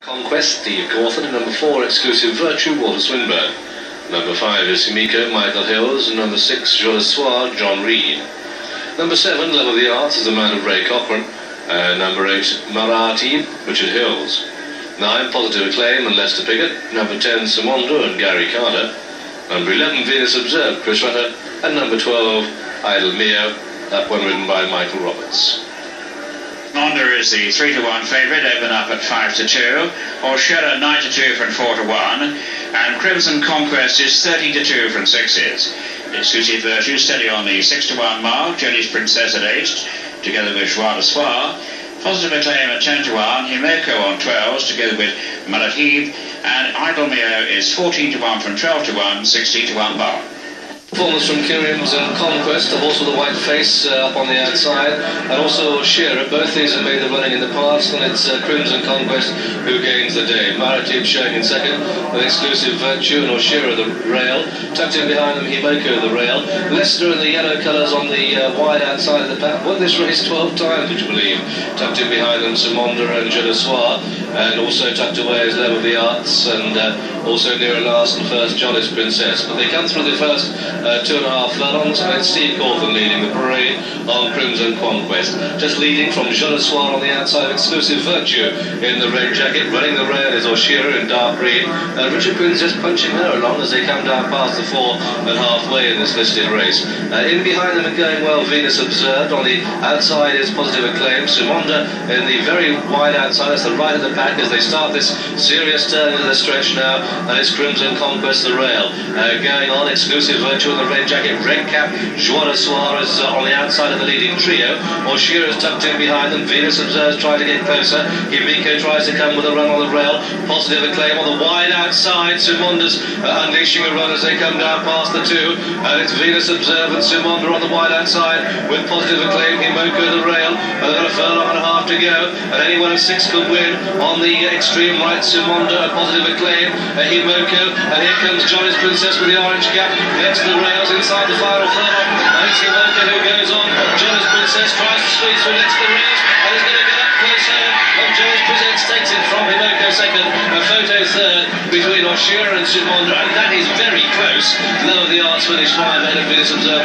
Conquest, Steve Cauthen, number four, Exclusive Virtue, Walter Swinburn. Number five is Himiko, Michael Hills, number six, Je le Soir, John Reid. Number seven, Love of the Arts, is the man of Ray Cochrane. And uh, number eight, Marathi, Richard Hills. Nine, Positive Acclaim and Lester Piggott. Number ten, Simondo and Gary Carter. Number eleven, Venus Observed, Chris Rutter. And number twelve, Idle Mio, that one written by Michael Roberts. Monda is the 3 to 1 favourite, Open up at 5 to 2. Orchera 9 to 2 from 4 to 1. And Crimson Conquest is 30 to 2 from 6s. Exclusive Virtue steady on the 6 to 1 mark. Joli's Princess at 8, together with Joie de Soir. Positive Acclaim at 10 to 1. Himeko on 12s, together with Malateeb. And Idle Mio is 14 to 1 from 12 to 1, 16 to 1 bar. Performance from Crimson Conquest, the horse with the white face uh, up on the outside, and also Shearer. Both these have made the running in the past, and it's uh, Crimson Conquest who gains the day. Maratib showing in second, with exclusive Virtue and Shearer the rail. Tucked in behind them, Himoko the rail. Lester in the yellow colours on the uh, wide outside of the pack. Won this race 12 times, would you believe? Tucked in behind them, Simonda and Je and also tucked away is Love of the Arts, and uh, also near last and first, Joli's Princess. But they come through the first uh, two and a half furlongs, it's Steve Cauthen leading the on Crimson Conquest. Just leading from Je le Soir on the outside, exclusive Virtue in the red jacket. Running the rail is Oshira in dark green. Uh, Richard Quinn's just punching her along as they come down past the four and halfway in this listed race. Uh, in behind them and going well, Venus Observed. On the outside is Positive Acclaim. Sumonda in the very wide outside, that's the right of the pack as they start this serious turn into the stretch now, and it's Crimson Conquest the rail. Uh, going on, exclusive Virtue in the red jacket, red cap. De Suarez uh, on the outside of the leading trio. Oshira's tucked in behind them. Venus observes trying to get closer. Himiko tries to come with a run on the rail. Positive acclaim on the wide outside. Sumonda's uh, unleashing a run as they come down past the two. And it's Venus Observe and Sumonda on the wide outside with positive acclaim. Himoko the rail. And they've got a furlong and a half to go. And anyone of six could win on the extreme right. Sumonda, a positive acclaim. Uh, Himoko. And here comes Joli's Princess with the orange cap next to the rails inside the final furlong. Nancy Walker who goes on. A photo third between Oshira and Simonda. And that is very close. Love of the Arts finished five ahead of Observed.